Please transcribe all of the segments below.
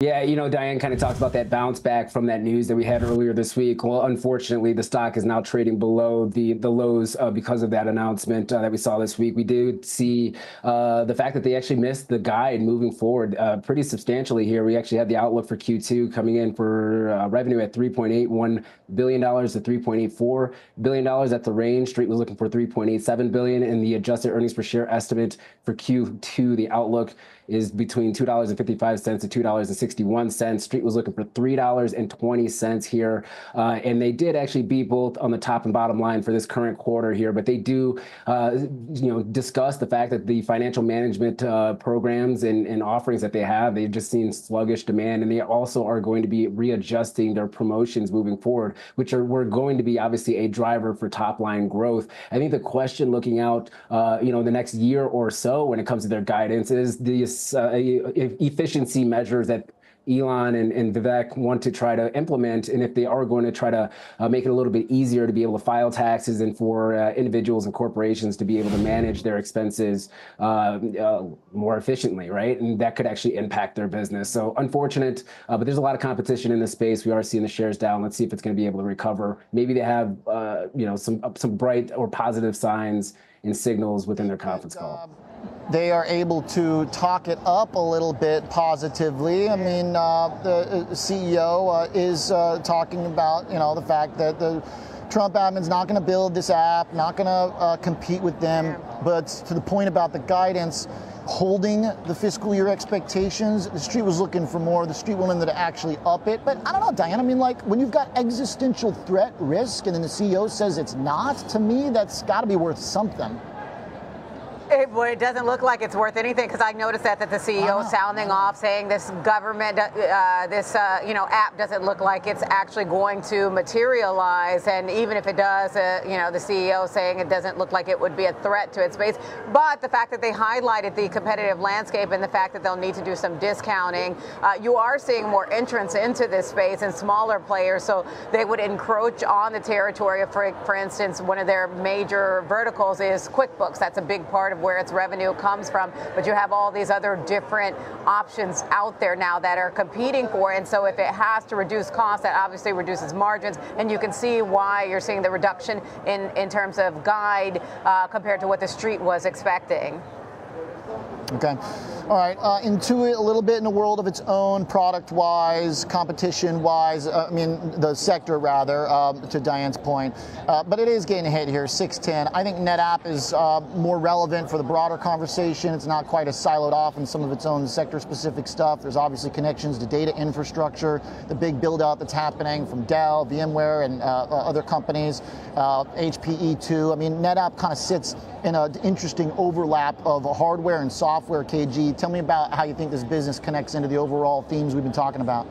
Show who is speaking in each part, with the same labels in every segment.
Speaker 1: Yeah, you know, Diane kind of talked about that bounce back from that news that we had earlier this week. Well, unfortunately, the stock is now trading below the the lows uh, because of that announcement uh, that we saw this week. We did see uh, the fact that they actually missed the guide moving forward uh, pretty substantially here. We actually had the outlook for Q2 coming in for uh, revenue at 3.81 billion dollars to 3.84 billion dollars. That's the range. Street was looking for 3.87 billion, and the adjusted earnings per share estimate for Q2, the outlook is between $2.55 to $2.61. Street was looking for $3.20 here. Uh, and they did actually beat both on the top and bottom line for this current quarter here. But they do, uh, you know, discuss the fact that the financial management uh, programs and, and offerings that they have, they've just seen sluggish demand. And they also are going to be readjusting their promotions moving forward, which are we're going to be obviously a driver for top line growth. I think the question looking out, uh, you know, the next year or so when it comes to their guidance is the uh, efficiency measures that Elon and, and, Vivek want to try to implement, and if they are going to try to uh, make it a little bit easier to be able to file taxes and for uh, individuals and corporations to be able to manage their expenses uh, uh more efficiently, right? And that could actually impact their business. So unfortunate, uh, but there's a lot of competition in this space. We are seeing the shares down. Let's see if it's going to be able to recover. Maybe they have, uh, you know, some some bright or positive signs and signals within their conference call.
Speaker 2: They are able to talk it up a little bit positively. I mean, uh, the uh, CEO uh, is uh, talking about, you know, the fact that the Trump admin's not going to build this app, not going to uh, compete with them. But to the point about the guidance, holding the fiscal year expectations. The street was looking for more. The street wanted to actually up it. But I don't know, Diane. I mean, like when you've got existential threat risk and then the CEO says it's not, to me, that's got to be worth something.
Speaker 3: It, well, it doesn't look like it's worth anything because I noticed that that the CEO oh, sounding off saying this government, uh, this uh, you know app doesn't look like it's actually going to materialize, and even if it does, uh, you know the CEO saying it doesn't look like it would be a threat to its base. But the fact that they highlighted the competitive landscape and the fact that they'll need to do some discounting, uh, you are seeing more entrance into this space and smaller players, so they would encroach on the territory. Of, for, for instance, one of their major verticals is QuickBooks. That's a big part of of where its revenue comes from. But you have all these other different options out there now that are competing for. It. And so if it has to reduce costs, that obviously reduces margins. And you can see why you're seeing the reduction in, in terms of guide uh, compared to what the street was expecting.
Speaker 2: Okay. All right. Uh, Intuit a little bit in a world of its own, product-wise, competition-wise. Uh, I mean, the sector rather. Um, to Diane's point, uh, but it is getting hit here. 610. I think NetApp is uh, more relevant for the broader conversation. It's not quite as siloed off in some of its own sector-specific stuff. There's obviously connections to data infrastructure, the big build-out that's happening from Dell, VMware, and uh, uh, other companies. HPE too. I mean, NetApp kind of sits in an interesting overlap of hardware and software. KG, tell me about how you think this business connects into the overall themes we've been talking about.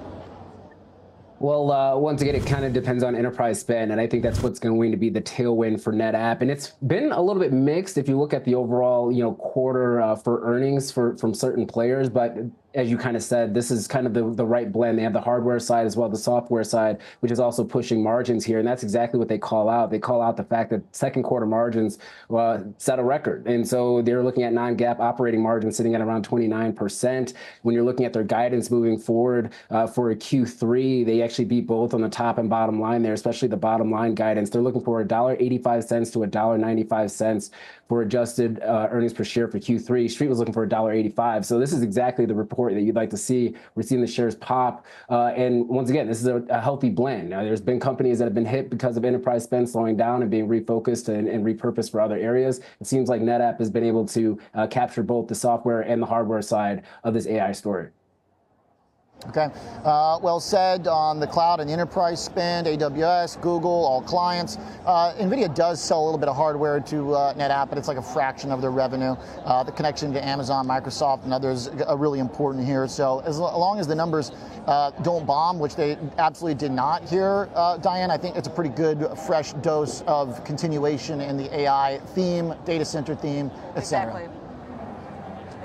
Speaker 1: Well, uh, once again, it kind of depends on enterprise spend, and I think that's what's going to be the tailwind for NetApp. And it's been a little bit mixed if you look at the overall, you know, quarter uh, for earnings for from certain players. But as you kind of said, this is kind of the, the right blend. They have the hardware side as well, the software side, which is also pushing margins here. And that's exactly what they call out. They call out the fact that second quarter margins uh, set a record. And so they're looking at non GAAP operating margins sitting at around 29%. When you're looking at their guidance moving forward uh, for a Q3, they actually beat both on the top and bottom line there, especially the bottom line guidance. They're looking for $1.85 to $1.95 for adjusted uh, earnings per share for Q3. Street was looking for $1.85. So this is exactly the report that you'd like to see. We're seeing the shares pop. Uh, and once again, this is a, a healthy blend. Now, there's been companies that have been hit because of enterprise spend slowing down and being refocused and, and repurposed for other areas. It seems like NetApp has been able to uh, capture both the software and the hardware side of this AI story.
Speaker 2: Okay, uh, well said on the cloud and enterprise spend, AWS, Google, all clients. Uh, NVIDIA does sell a little bit of hardware to uh, NetApp, but it's like a fraction of their revenue. Uh, the connection to Amazon, Microsoft, and others are really important here. So as long as the numbers uh, don't bomb, which they absolutely did not here, uh, Diane, I think it's a pretty good fresh dose of continuation in the AI theme, data center theme, etc.
Speaker 3: Exactly.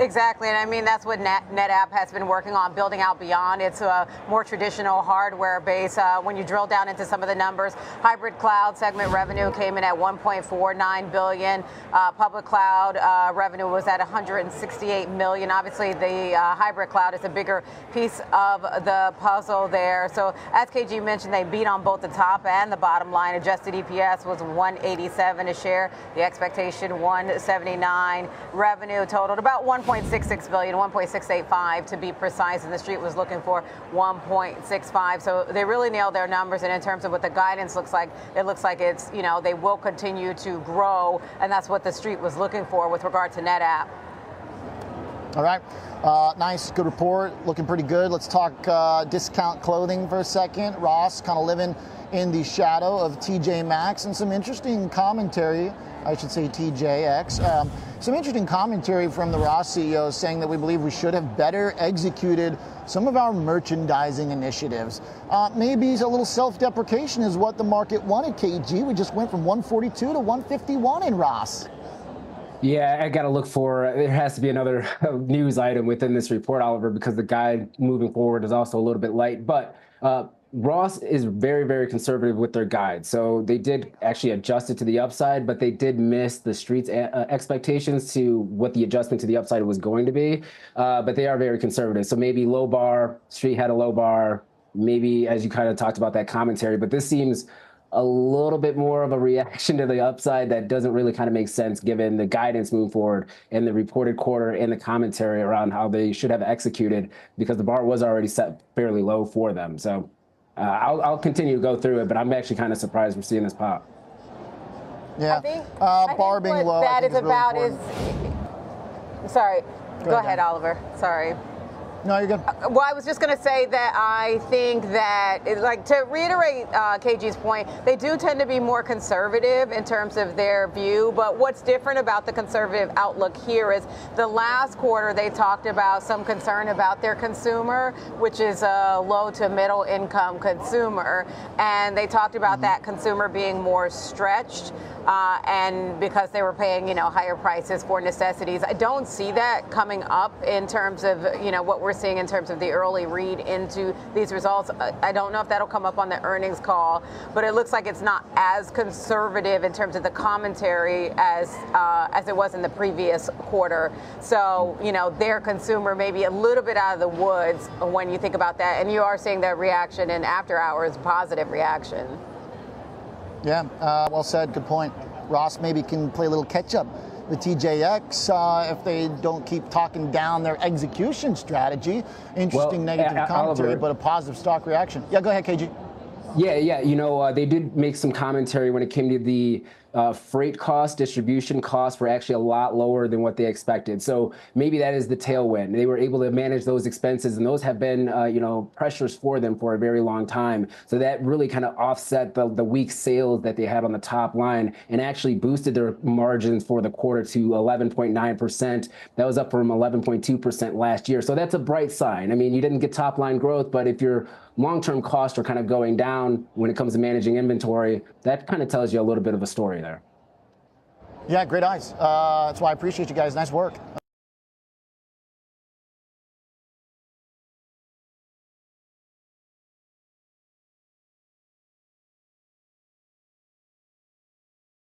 Speaker 3: Exactly, and I mean that's what Net, NetApp has been working on, building out beyond its uh, more traditional hardware base. Uh, when you drill down into some of the numbers, hybrid cloud segment revenue came in at 1.49 billion. Uh, public cloud uh, revenue was at 168 million. Obviously, the uh, hybrid cloud is a bigger piece of the puzzle there. So, as KG mentioned, they beat on both the top and the bottom line. Adjusted EPS was 187 a share. The expectation 179. Revenue totaled about 1. 1.66 billion, 1.685 to be precise, and the street was looking for 1.65. So they really nailed their numbers, and in terms of what the guidance looks like, it looks like it's you know they will continue to grow, and that's what the street was looking for with regard to NetApp.
Speaker 2: All right. Uh, nice, good report. Looking pretty good. Let's talk uh, discount clothing for a second. Ross kind of living in the shadow of TJ Maxx and some interesting commentary I should say TJX. Um, some interesting commentary from the Ross CEO saying that we believe we should have better executed some of our merchandising initiatives. Uh, maybe a little self-deprecation is what the market wanted, KG. We just went from 142 to 151 in Ross.
Speaker 1: Yeah, I got to look for. There has to be another news item within this report, Oliver, because the guide moving forward is also a little bit light. But uh, Ross is very, very conservative with their guide. So they did actually adjust it to the upside, but they did miss the street's uh, expectations to what the adjustment to the upside was going to be. Uh, but they are very conservative. So maybe low bar, street had a low bar, maybe as you kind of talked about that commentary, but this seems a little bit more of a reaction to the upside that doesn't really kind of make sense given the guidance moving forward and the reported quarter and the commentary around how they should have executed because the bar was already set fairly low for them. So uh, I'll, I'll continue to go through it, but I'm actually kind of surprised we're seeing this pop.
Speaker 2: Yeah,
Speaker 3: I think,
Speaker 2: uh,
Speaker 3: I think
Speaker 2: being
Speaker 3: what
Speaker 2: low.
Speaker 3: that is
Speaker 2: really
Speaker 3: about is. Sorry, go,
Speaker 2: Go
Speaker 3: ahead,
Speaker 2: ahead,
Speaker 3: Oliver. Sorry.
Speaker 2: No, you're good.
Speaker 3: Uh, well, I was just going to say that I think that, like, to reiterate uh, KG's point, they do tend to be more conservative in terms of their view. But what's different about the conservative outlook here is the last quarter they talked about some concern about their consumer, which is a low to middle income consumer. And they talked about mm-hmm. that consumer being more stretched. Uh, and because they were paying, you know, higher prices for necessities, I don't see that coming up in terms of, you know, what we're we're seeing in terms of the early read into these results. I don't know if that'll come up on the earnings call, but it looks like it's not as conservative in terms of the commentary as uh, as it was in the previous quarter. So you know their consumer may be a little bit out of the woods when you think about that, and you are seeing that reaction in after hours, positive reaction.
Speaker 2: Yeah, uh, well said. Good point. Ross maybe can play a little catch up the TJX uh, if they don't keep talking down their execution strategy. Interesting well, negative commentary, Oliver, but a positive stock reaction. Yeah, go ahead, KG.
Speaker 1: Yeah, yeah. You know, uh, they did make some commentary when it came to the uh, freight costs, distribution costs were actually a lot lower than what they expected. So maybe that is the tailwind. They were able to manage those expenses, and those have been, uh, you know, pressures for them for a very long time. So that really kind of offset the, the weak sales that they had on the top line and actually boosted their margins for the quarter to 11.9%. That was up from 11.2% last year. So that's a bright sign. I mean, you didn't get top line growth, but if your long-term costs are kind of going down when it comes to managing inventory, that kind of tells you a little bit of a story there.
Speaker 2: Yeah, great eyes. Uh, that's why I appreciate you guys. Nice work.